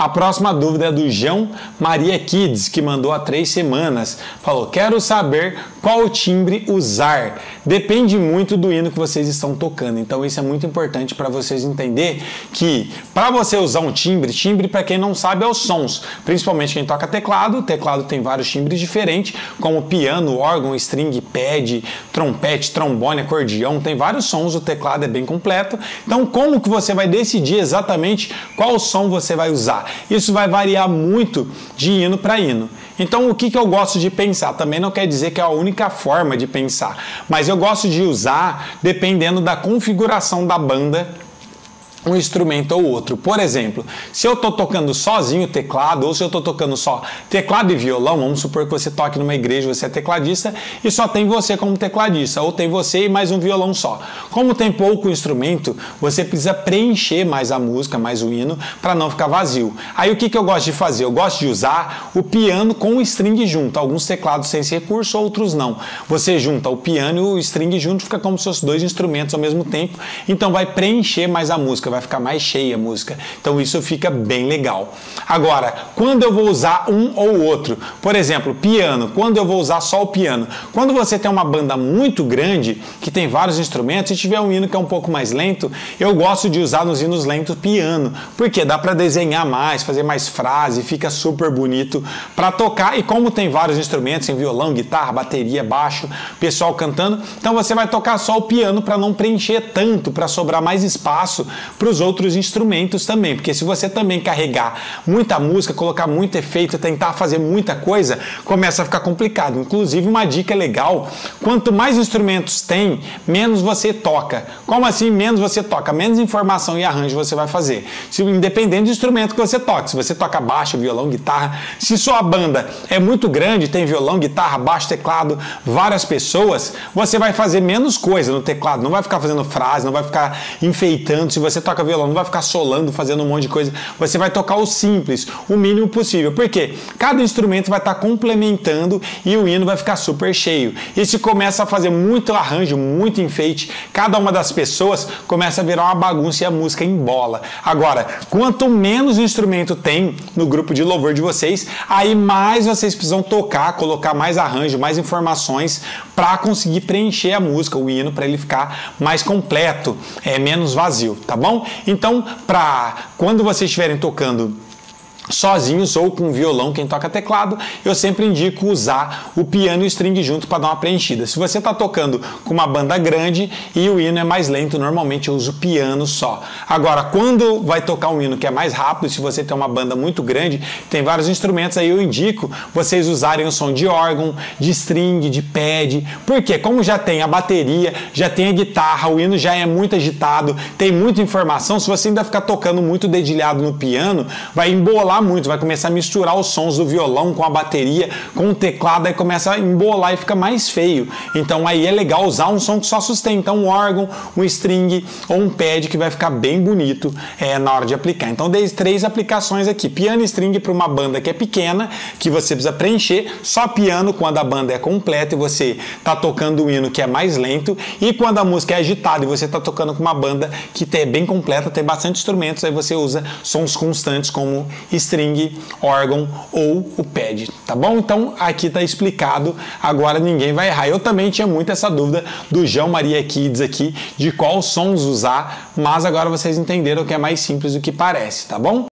A próxima dúvida é do João Maria Kids, que mandou há três semanas. Falou: Quero saber qual timbre usar. Depende muito do hino que vocês estão tocando. Então, isso é muito importante para vocês entender que para você usar um timbre, timbre, para quem não sabe, é os sons. Principalmente quem toca teclado. O teclado tem vários timbres diferentes, como piano, órgão, string, pad, trompete, trombone, acordeão. Tem vários sons. O teclado é bem completo. Então, como que você vai decidir exatamente qual som você vai usar? Isso vai variar muito de hino para hino. Então, o que, que eu gosto de pensar? Também não quer dizer que é a única forma de pensar, mas eu gosto de usar dependendo da configuração da banda um instrumento ou outro. Por exemplo, se eu estou tocando sozinho teclado, ou se eu estou tocando só teclado e violão, vamos supor que você toque numa igreja, você é tecladista e só tem você como tecladista, ou tem você e mais um violão só. Como tem pouco instrumento, você precisa preencher mais a música, mais o hino, para não ficar vazio. Aí o que, que eu gosto de fazer? Eu gosto de usar o piano com o string junto. Alguns teclados têm esse recurso, outros não. Você junta o piano e o string junto, fica como se fossem dois instrumentos ao mesmo tempo, então vai preencher mais a música vai ficar mais cheia a música. Então isso fica bem legal. Agora, quando eu vou usar um ou outro, por exemplo, piano, quando eu vou usar só o piano? Quando você tem uma banda muito grande, que tem vários instrumentos, e tiver um hino que é um pouco mais lento, eu gosto de usar nos hinos lentos piano, porque dá para desenhar mais, fazer mais frase, fica super bonito para tocar. E como tem vários instrumentos, em violão, guitarra, bateria, baixo, pessoal cantando, então você vai tocar só o piano para não preencher tanto, para sobrar mais espaço para os outros instrumentos também, porque se você também carregar muita música, colocar muito efeito, tentar fazer muita coisa, começa a ficar complicado. Inclusive, uma dica legal: quanto mais instrumentos tem, menos você toca. Como assim menos você toca? Menos informação e arranjo você vai fazer. Se, independente do instrumento que você toca, se você toca baixo, violão, guitarra, se sua banda é muito grande, tem violão, guitarra, baixo, teclado, várias pessoas, você vai fazer menos coisa no teclado, não vai ficar fazendo frase, não vai ficar enfeitando. Se você toca violão, não vai ficar solando, fazendo um monte de coisa. Você vai tocar o simples, o mínimo possível. Por quê? Cada instrumento vai estar complementando e o hino vai ficar super cheio. E se começa a fazer muito arranjo, muito enfeite, cada uma das pessoas começa a virar uma bagunça e a música embola. Agora, quanto menos instrumento tem no grupo de louvor de vocês, aí mais vocês precisam tocar, colocar mais arranjo, mais informações para conseguir preencher a música, o hino, para ele ficar mais completo, é menos vazio, tá bom? Então, para quando vocês estiverem tocando sozinhos ou com violão, quem toca teclado, eu sempre indico usar o piano e o string junto para dar uma preenchida. Se você está tocando com uma banda grande e o hino é mais lento, normalmente eu uso piano só. Agora, quando vai tocar um hino que é mais rápido, se você tem uma banda muito grande, tem vários instrumentos, aí eu indico vocês usarem o som de órgão, de string, de pad, porque como já tem a bateria, já tem a guitarra, o hino já é muito agitado, tem muita informação, se você ainda ficar tocando muito dedilhado no piano, vai embolar muito, vai começar a misturar os sons do violão com a bateria, com o teclado, aí começa a embolar e fica mais feio. Então aí é legal usar um som que só sustenta, um órgão, um string ou um pad que vai ficar bem bonito é, na hora de aplicar. Então dei três aplicações aqui, piano e string para uma banda que é pequena, que você precisa preencher, só piano quando a banda é completa e você está tocando o hino que é mais lento, e quando a música é agitada e você está tocando com uma banda que é bem completa, tem bastante instrumentos, aí você usa sons constantes como string string, órgão ou o pad, tá bom? Então aqui está explicado, agora ninguém vai errar. Eu também tinha muito essa dúvida do João Maria Kids aqui, de qual sons usar, mas agora vocês entenderam que é mais simples do que parece, tá bom?